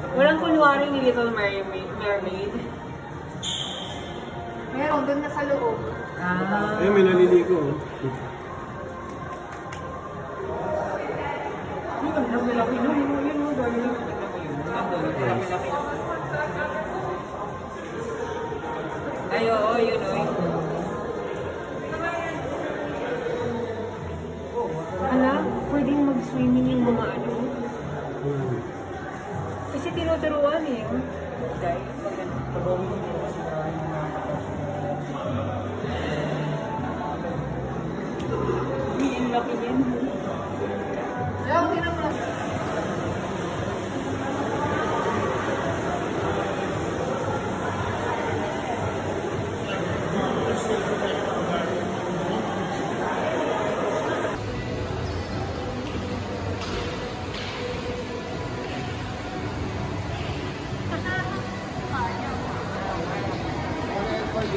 Walang kunwaring ni Little Mermaid. Mermaid. Meron, doon na sa loob. Ah. Ayun, may naliligo. Yun, ang laki-laki. Yun, yun, yun. Ang laki-laki. Ay, oo, yun, oo. yun. Ala, pwedeng mag-swimming yung mga ano. Hmm. Kasi tinuturuan eh. Guys, ang laki niyan.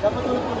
Dapat ulit ng